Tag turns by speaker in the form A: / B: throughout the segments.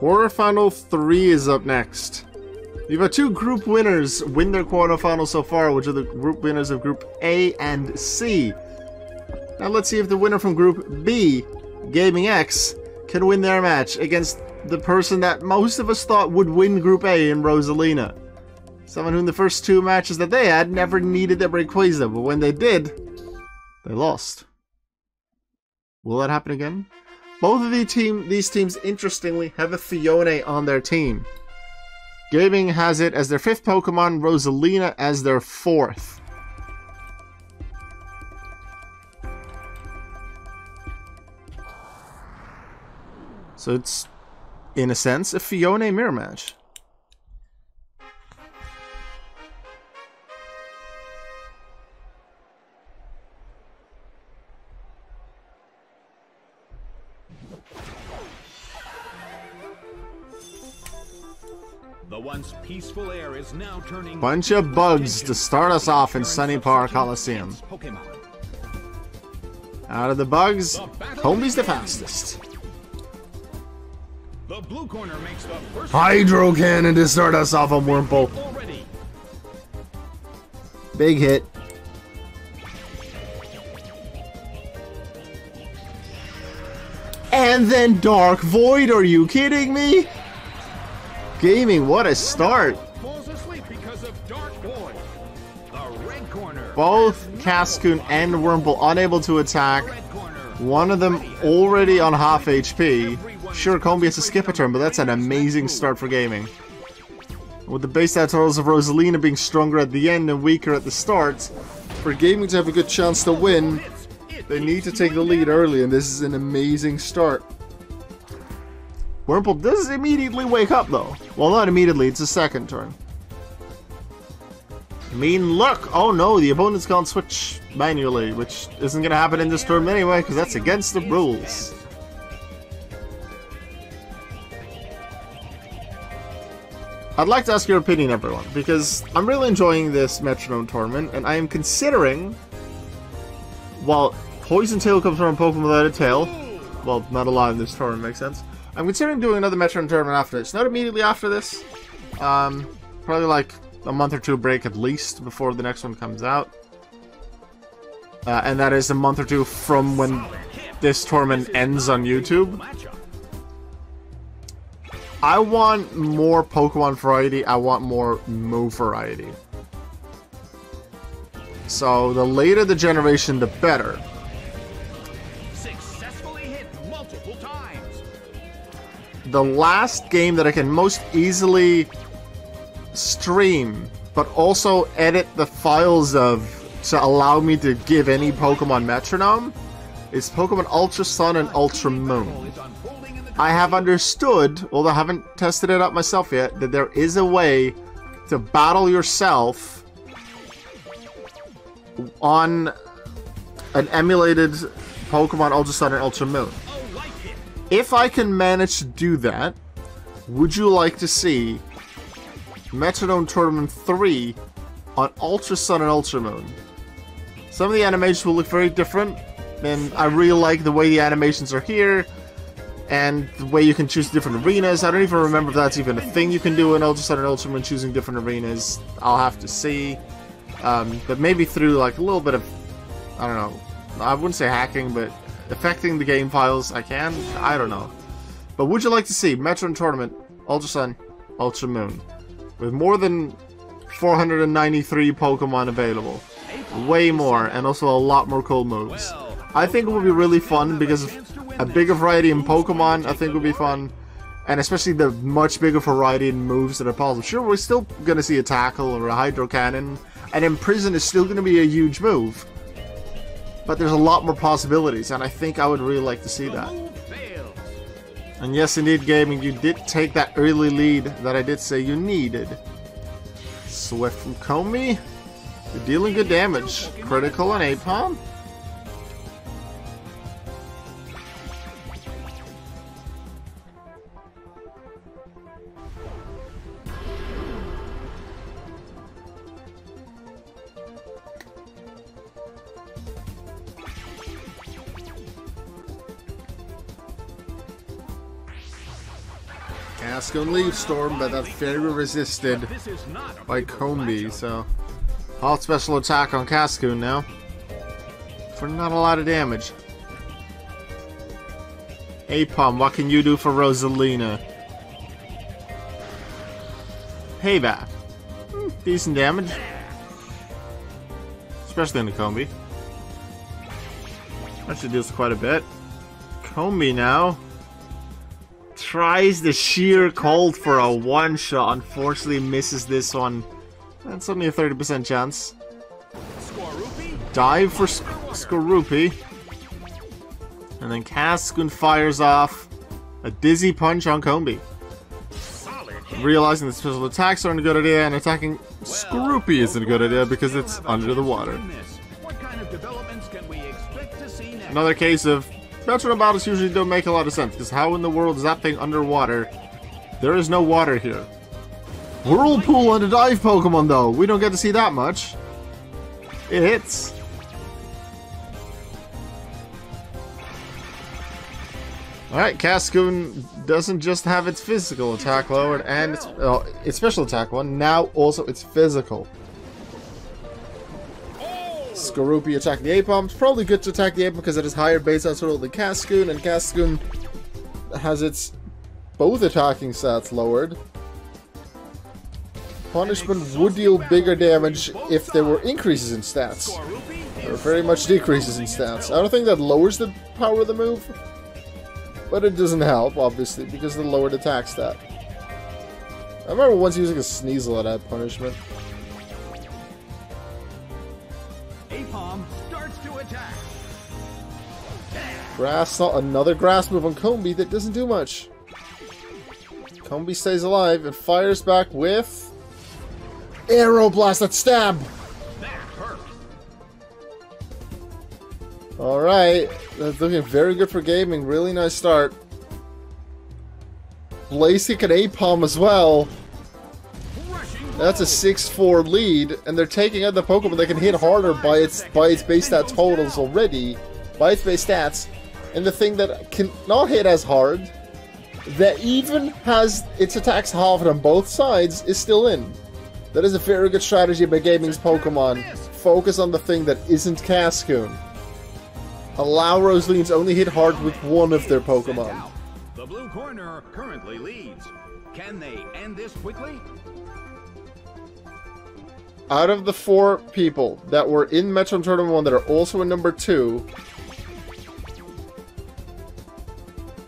A: Quarterfinal 3 is up next. We've had two group winners win their quarterfinal so far, which are the group winners of Group A and C. Now let's see if the winner from Group B, Gaming X, can win their match against the person that most of us thought would win Group A in Rosalina. Someone who in the first two matches that they had never needed their Rayquaza, but when they did, they lost. Will that happen again? Both of the team, these teams, interestingly, have a Phione on their team. Gaming has it as their fifth Pokemon, Rosalina as their fourth. So it's, in a sense, a Phione mirror match.
B: Once peaceful air is now turning
A: Bunch of bugs to start us off in Sunny Park Coliseum. Out of the bugs, Combee's the fastest.
B: The blue corner makes the first
A: Hydro Cannon to start us off on Wurmple. Big hit. And then Dark Void, are you kidding me? Gaming, what a start.
B: Falls asleep because of Dark Void. The red corner.
A: Both Cascoon and Wurmple unable to attack. One of them already on half HP. Sure, Combee has to skip a turn, but that's an amazing start for gaming. With the base stat totals of Rosalina being stronger at the end and weaker at the start, for gaming to have a good chance to win, they need to take the lead early, and this is an amazing start. Wurmple does immediately wake up, though. Well, not immediately, it's a second turn. I mean, look! Oh no, the opponent's can't switch manually, which isn't gonna happen in this turn anyway, because that's against the rules. I'd like to ask your opinion, everyone, because I'm really enjoying this Metronome tournament, and I am considering, while Poison Tail comes from a Pokemon without a tail, well, not a lot in this tournament makes sense. I'm considering doing another Metronome tournament after this. Not immediately after this, um, probably like a month or two break at least before the next one comes out. Uh, and that is a month or two from when this tournament ends on YouTube. I want more Pokemon variety. I want more move variety. So the later the generation, the better. The last game that I can most easily stream, but also edit the files of to allow me to give any Pokemon metronome, is Pokemon Ultra Sun and Ultra Moon. I have understood, although I haven't tested it out myself yet, that there is a way to battle yourself on an emulated Pokemon Ultra Sun and Ultra Moon. If I can manage to do that, would you like to see Metronome Tournament 3 on Ultra Sun and Ultra Moon? Some of the animations will look very different, and I really like the way the animations are here, and the way you can choose different arenas. I don't even remember if that's even a thing you can do in Ultra Sun and Ultra Moon, choosing different arenas. I'll have to see. Um, but maybe through like a little bit of, I don't know, I wouldn't say hacking, but affecting the game files, I can. I don't know. But would you like to see Metron Tournament, Ultra Sun, Ultra Moon, with more than 493 Pokemon available? Way more, and also a lot more cool moves. I think it would be really fun because a bigger variety in Pokemon. I think would be fun, and especially the much bigger variety in moves that are possible. Sure, we're still gonna see a tackle or a hydro cannon, and imprison is still gonna be a huge move. But there's a lot more possibilities, and I think I would really like to see that. And yes, indeed, gaming, you did take that early lead that I did say you needed. Swift from Combee. You're dealing good damage. Critical on Aipom. Casco Leaf Storm, but that's very resisted
B: This
A: by
B: Combee,
A: so halt special attack on Cascoon now. For not a lot of damage. Aipom, what can you do for Rosalina? Payback. Hmm, decent damage. Especially in the Combee. Actually deals quite a bit. Combee now tries the sheer cold for a one shot. Unfortunately, misses this one. That's only a 30% chance. Dive for Sk- Skorupi. And then Cascoon fires off a dizzy punch on
B: Combee.
A: Realizing that special attacks aren't a good idea, and attacking Skorupi isn't a good idea because it's under the water. Another case of Metronome battles usually don't make a lot of sense, because how in the world is that thing underwater? There is no water here. Whirlpool and a dive Pokemon, though. We don't get to see that much. It hits. Alright, Cascoon doesn't just have its physical attack lowered and its, oh, its special attack one, now also its physical. Skorupi attack the Aipom. It's probably good to attack the Aipom because it has higher base roll than Cascoon, and Cascoon has its both attacking stats lowered. Punishment would deal bigger damage if there were increases in stats.
B: Skorupi
A: Or very much decreases in stats. I don't think that lowers the power of the move, but it doesn't help, obviously, because the lowered attack stat. I remember once using a Sneasel at that punishment. Grass, not another grass move on Combee that doesn't do much. Combee stays alive and fires back with Aeroblast that stab. All right, that's looking very good for gaming. Really nice start. Blaze kick and Aipom as well. That's a 6-4 lead, and they're taking out the Pokemon that can hit harder by its by its base stat totals already, by its base stats, and the thing that can not hit as hard, that even has its attacks halved on both sides, is still in. That is a very good strategy by Gaming's Pokemon. Focus on the thing that isn't Cascoon. Allow Rosalines only hit hard with one of their Pokemon.
B: The blue corner currently leads. Can they end this quickly?
A: out of the four people that were in Metro Tournament 1 that are also in number 2,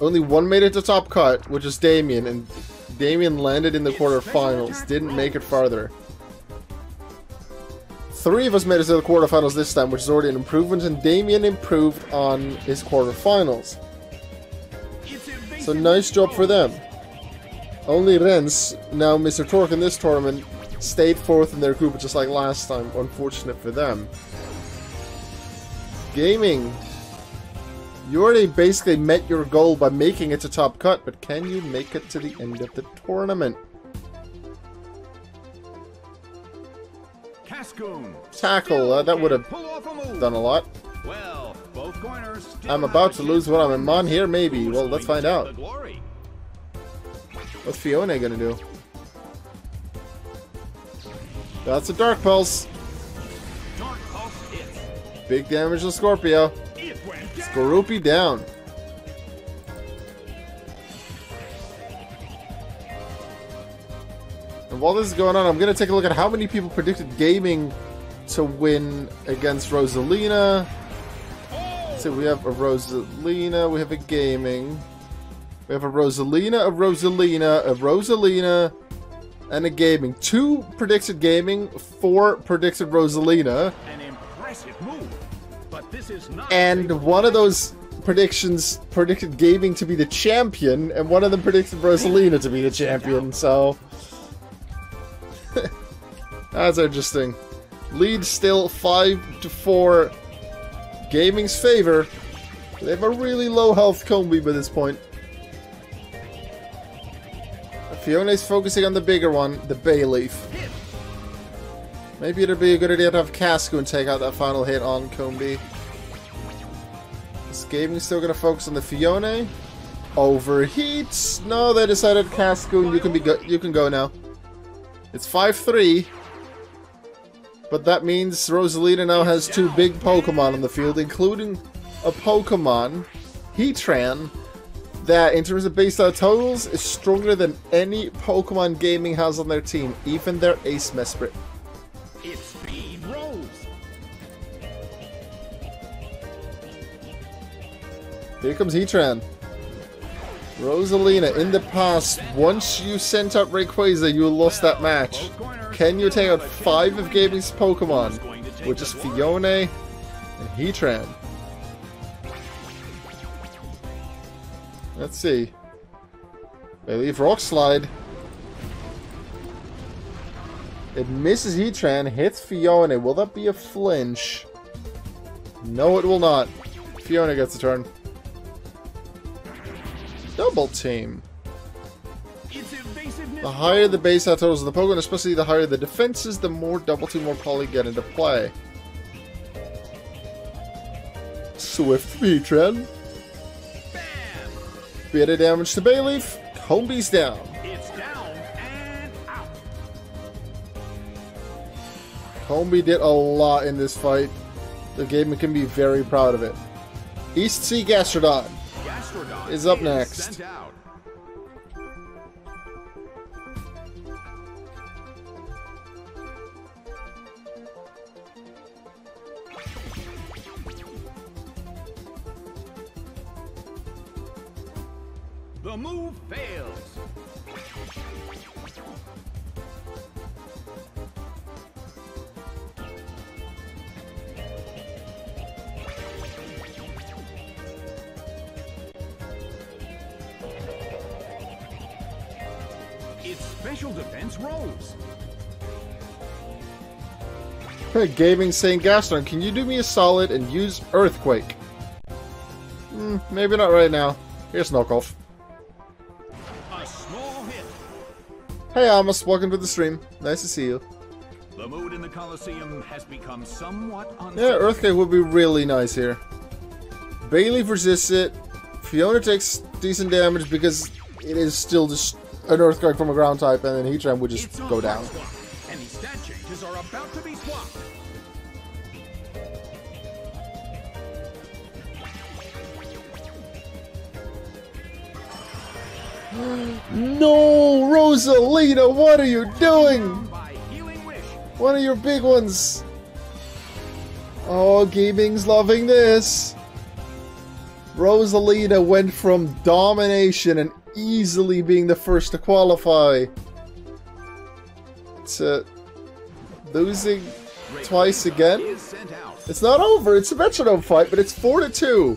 A: only one made it to top cut, which is Damien, and Damien landed in the quarterfinals, didn't make it farther. Three of us made it to the quarterfinals this time, which is already an improvement, and Damien improved on his quarterfinals. So nice job for them. Only Renz, now Mr. Torque in this tournament, stayed fourth in their group just like last time. Unfortunate for them. Gaming. You already basically met your goal by making it to top cut, but can you make it to the end of the tournament?
B: Cascoon.
A: Tackle, uh, that would have
B: pull off a move.
A: Done a lot.
B: Well, both corners
A: I'm about to lose what I'm in on here, maybe. Well, let's find out. What's Fiona gonna do? That's a Dark Pulse.
B: Dark Pulse.
A: Big damage to
B: Skorupi. Down.
A: Down. And while this is going on, I'm going to take a look at how many people predicted gaming to win against Rosalina. So we have a Rosalina, we have a gaming. We have a Rosalina, a Rosalina, a Rosalina, and a gaming. Two predicted gaming, four predicted Rosalina.
B: An impressive move.
A: And one of those predictions predicted gaming to be the champion, and one of them predicted Rosalina to be the champion. So that's interesting. Lead still five to four. Gaming's favor. They have a really low health Combee by this point. Fiona's focusing on the bigger one, the Bayleef.
B: hit.
A: Maybe it'd be a good idea to have Casco and take out that final hit on Combi. Gaming still gonna focus on the Phione? overheats. No, they decided Cascoon, you can be go you can go now. It's 5-3. But that means Rosalina now has two big Pokemon on the field, including a Pokemon, Heatran, that in terms of base out totals is stronger than any Pokemon Gaming has on their team, even their Ace Mesprit. Here comes Heatran. Rosalina, in the past, once you sent out Rayquaza, you lost that match. Can you take out five of Gaming's Pokemon Which is Phione and Heatran? Let's see. They leave Rock Slide. It misses Heatran, hits Phione. Will that be a flinch? No, it will not. Fiona gets a turn. Double team. The higher the base out totals of the Pokemon, especially the higher the defenses, the more double team will probably get into play. Swift.
B: Bam!
A: Bit of damage to Bayleef. Combee's down. Combee did a lot in this fight. The game can be very proud of it. East Sea Gastrodon. Is up next.
B: The move fails. Its special defense rose.
A: Hey, Gaming saying Gastrodon, can you do me a solid and use Earthquake? Hmm, maybe not right now. Here's Knockoff.
B: A small hit.
A: Hey Amos, welcome to the stream. Nice to see you.
B: The mood in the Colosseum has become somewhat uncertain.
A: Yeah, Earthquake would be really nice here. Bailey resists it. Fiona takes decent damage because it is still just an Earthquake from a ground type, and then Heatran would just go down.
B: and the stat changes are about to be swapped.
A: No, Rosalina, what are you doing? One of your big ones. Oh, gaming's loving this. Rosalina went from domination and easily being the first to qualify to uh, losing twice again. It's not over. It's a metronome fight, but it's four to two.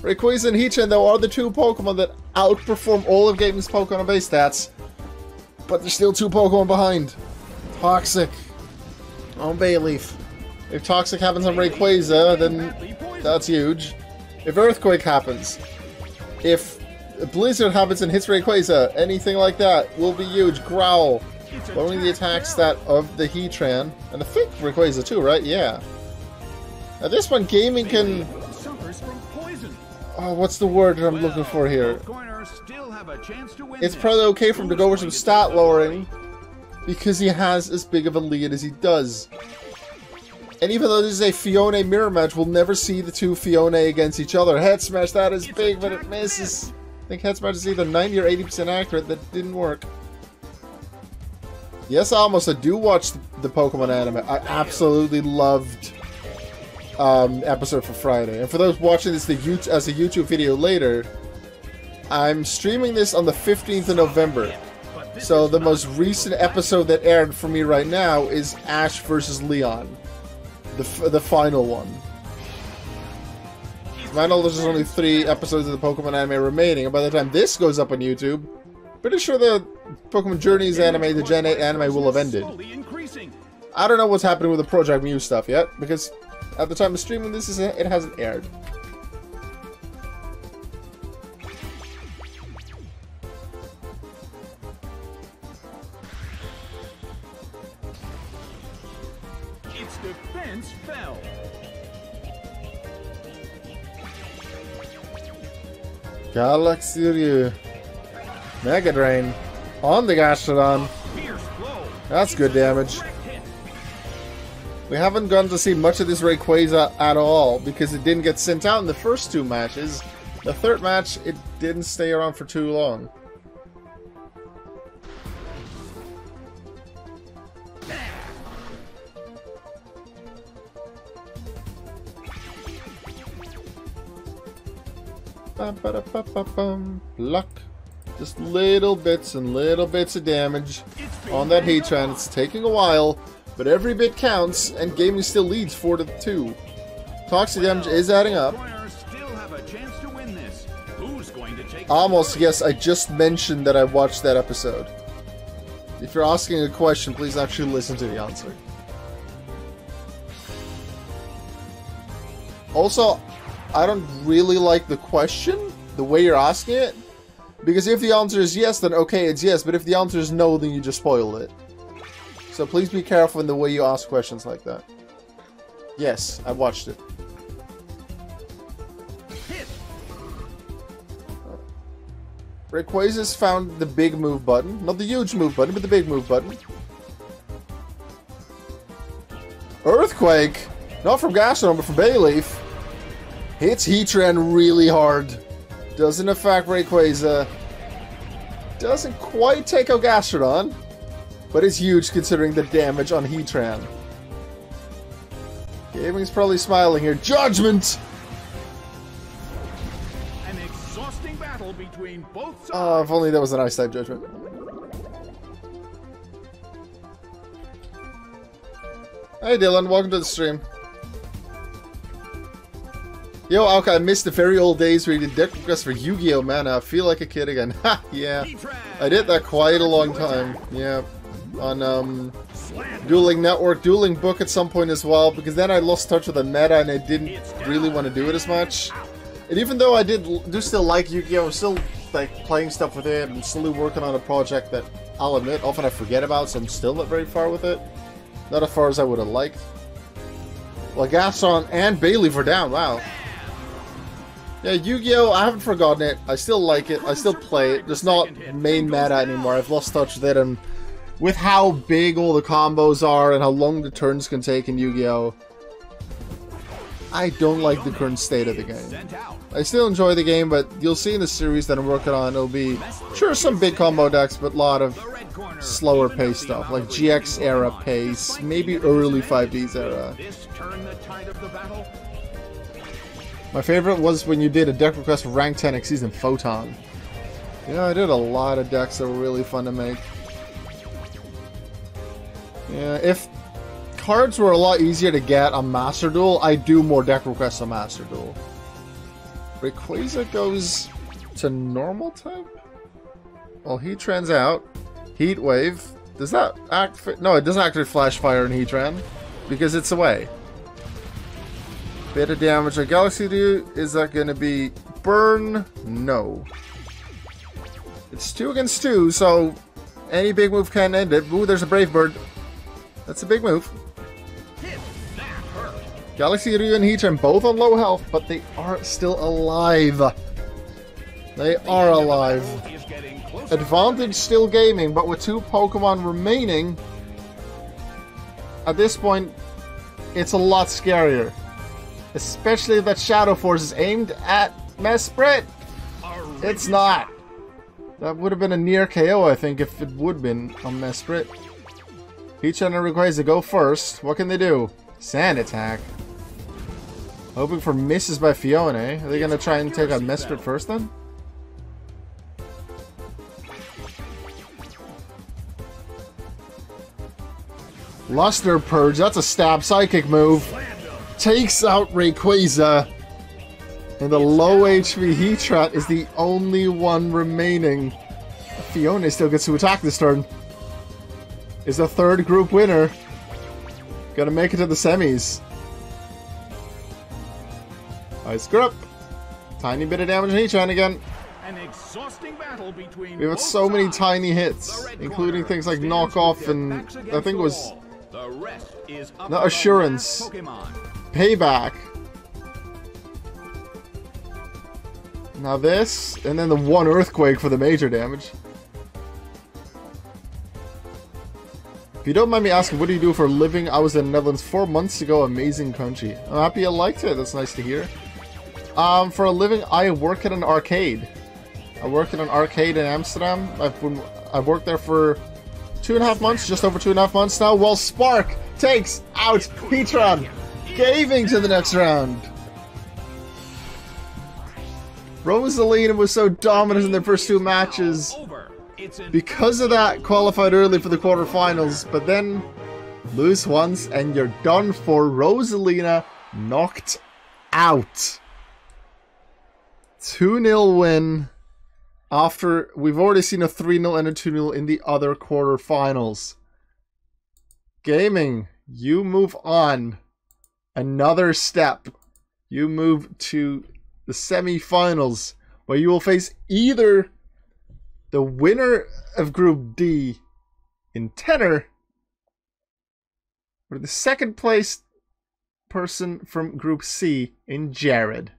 A: Rayquaza and Heatran, though, are the two Pokemon that outperform all of Gaming's Pokemon base stats, but there's still two Pokemon behind. Toxic on Bayleef. If Toxic happens on Rayquaza, then that's huge. If Earthquake happens, if Blizzard happens and hits Rayquaza, uh, anything like that will be huge. Growl. Lowering the
B: attack
A: stat of the Heatran, and I think Rayquaza too, right? Yeah. At this point, gaming can.
B: Bailey suffers from poison.
A: Oh, what's the word that I'm looking for here?
B: Still have a chance to win
A: It's probably okay for him to go over some stat lowering because he has as big of a lead as he does. And even though this is a Phione mirror match, we'll never see the two Phione against each other. Head smash, that is big, but it misses. I think head smash is either 90 or 80% accurate. That didn't work. Yes, almost. I do watch the Pokemon anime. I absolutely loved um, episode for Friday. And for those watching this the as a YouTube video later, I'm streaming this on the 15th of November. So the most recent episode that aired for me right now is Ash versus Leon, the the final one. I know there's only three episodes of the Pokemon anime remaining, and by the time this goes up on YouTube, pretty sure the Pokemon Journeys anime, the Gen 8 anime, will have ended. I don't know what's happening with the Project Mew stuff yet, because at the time of streaming this, is it hasn't aired. Galaxy Ryu. Mega Drain. On the Gastrodon. That's good damage. We haven't gotten to see much of this Rayquaza at all because it didn't get sent out in the first two matches. The third match, it didn't stay around for too long. Luck. Just little bits and little bits of damage on that Heatran. It's taking a while, but every bit counts, and gaming still leads 4 to 2. Toxic damage is adding up.
B: Corners still have a chance to win this. Who's going to take
A: Almost, yes, I just mentioned that I watched that episode. If you're asking a question, please actually listen to the answer. Also, I don't really like the question, the way you're asking it. Because if the answer is yes, then okay, it's yes. But if the answer is no, then you just spoiled it. So please be careful in the way you ask questions like that. Yes, I watched it. Rayquaza's found the big move button. Not the huge move button, but the big move button. Earthquake! Not from Gastrodon, but from Bayleef. Hits Heatran really hard. Doesn't affect Rayquaza. Doesn't quite take out Gastrodon. But it's huge considering the damage on Heatran. Gaming's probably smiling here. Judgment!
B: An exhausting battle between both ah, sides.
A: Oh, if only that was an ice type judgment. Hey Dylan, welcome to the stream. Yo, okay, I missed the very old days where you did deck requests for Yu-Gi-Oh! Man, I feel like a kid again. Ha, yeah. I did that quite a long time. Yeah. On, um, Dueling Network, Dueling Book at some point as well, because then I lost touch with the meta and I didn't really want to do it as much. And even though I did do still like Yu-Gi-Oh! I'm still like playing stuff with it and slowly working on a project that I'll admit often I forget about, so I'm still not very far with it. Not as far as I would have liked. Well, Gaston and Bailey were down. Wow. Yeah, Yu-Gi-Oh! I haven't forgotten it. I still like it. I still play it. Just not main meta anymore. I've lost touch with it, and with how big all the combos are and how long the turns can take in Yu-Gi-Oh! I don't like the current state of the game. I still enjoy the game, but you'll see in the series that I'm working on, it'll be, sure, some big combo decks, but a lot of slower pace stuff, like GX era pace, maybe early 5Ds era. My favorite was when you did a deck request for Rank 10 Xyz and Photon. Yeah, I did a lot of decks that were really fun to make. Yeah, if cards were a lot easier to get on Master Duel, I'd do more deck requests on Master Duel. Rayquaza goes to normal type? Well, Heatran's out. Heat Wave. Does that act? No, it doesn't actually Flash Fire in Heatran because it's away. Bit of damage on Galaxy Ryu. Is that going to be burn? No. It's two against two, so any big move can end it. Ooh, there's a Brave Bird. That's a big move. Galaxy Ryu and Heatran both on low health, but they are still alive. They are alive. Advantage still gaming, but with two Pokemon remaining, at this point, it's a lot scarier. Especially if that Shadow Force is aimed at Mesprit. It's not. That would have been a near KO, I think, if it would have been on Mesprit. Peach and to go first. What can they do? Sand attack. Hoping for misses by Fiona. Are they going to try and take out Mesprit first then? Luster Purge, that's a stab psychic move. Takes out Rayquaza. And the low HP Heatran is the only one remaining. Fiona still gets to attack this turn. Is the third group winner. Gonna make it to the semis. Ice grip. Tiny bit of damage on Heatran again.
B: An exhausting battle between
A: We have so many tiny hits, including things like knockoff and I think it was
B: wall. The rest is up
A: No, Assurance.
B: Pokemon.
A: Payback. Now this, and then the one earthquake for the major damage. If you don't mind me asking, what do you do for a living? I was in the Netherlands four months ago. Amazing country. I'm happy you liked it. That's nice to hear. Um, for a living, I work at an arcade. I work at an arcade in Amsterdam. I've been, I've worked there for two and a half months, just over two and a half months now. Well, Spark takes out Heatran, gaming to the next round. Rosalina was so dominant in their first two matches. Because of that, qualified early for the quarterfinals, but then lose once and you're done for. Rosalina knocked out. 2 0 win after we've already seen a 3 0 and a 2 0 in the other quarterfinals. Gaming, you move on another step. You move to the semifinals where you will face either the winner of Group D in tenor, or the second place person from Group C in Jared.